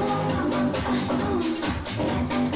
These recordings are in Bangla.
I'm on, I'm.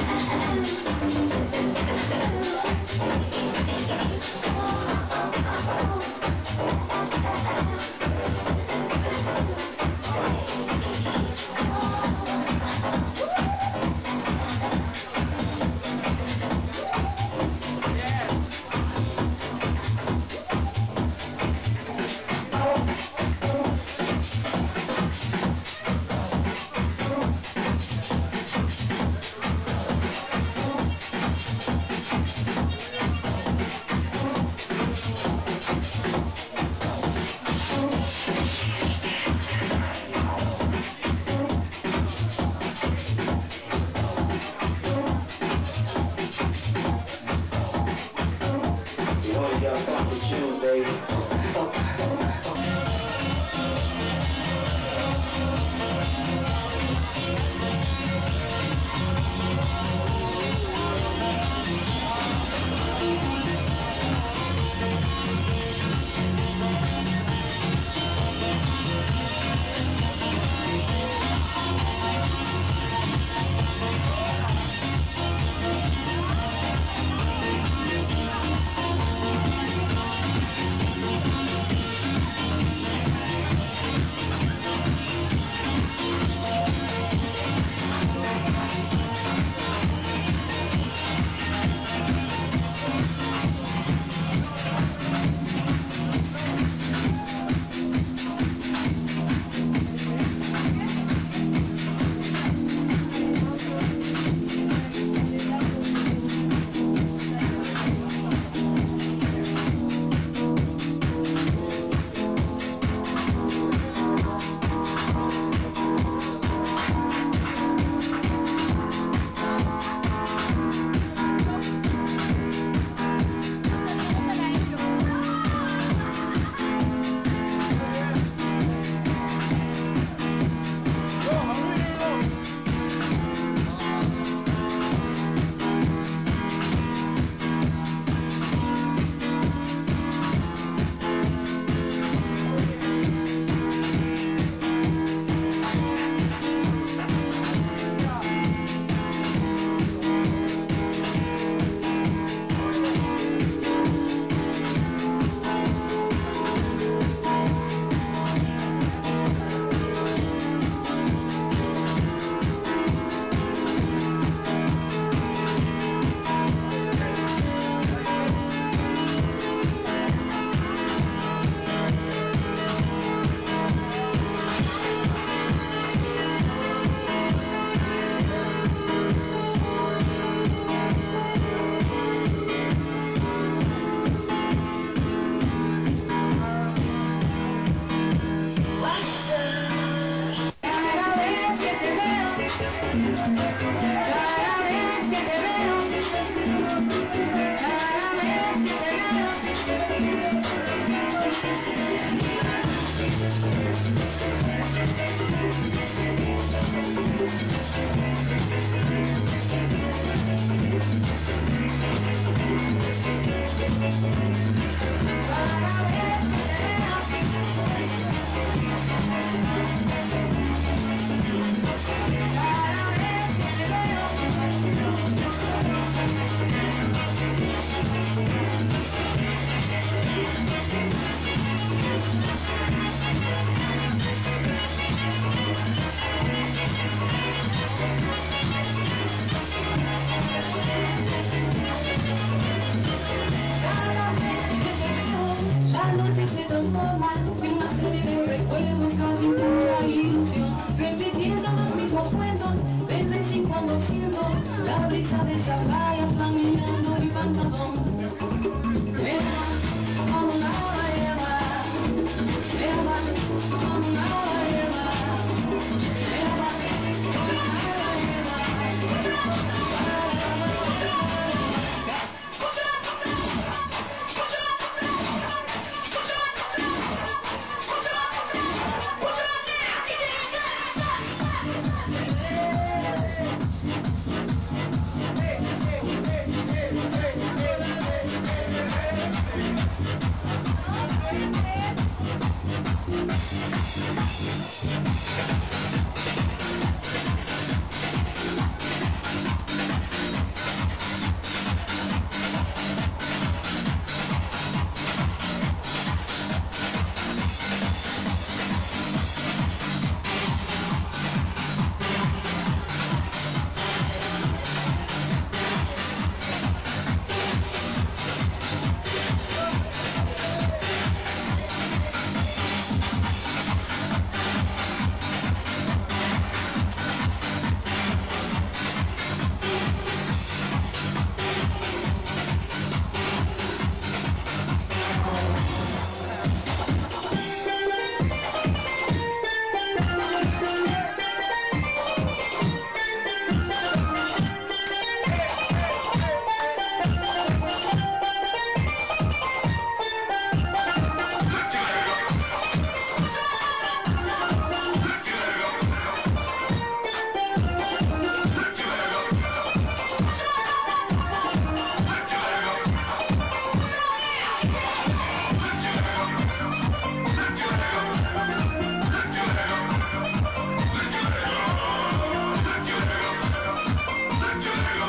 Just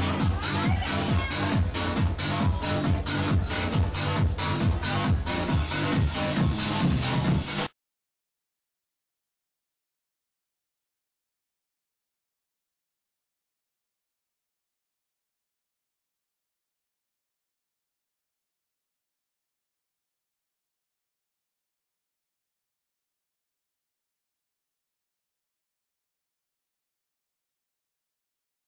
Thank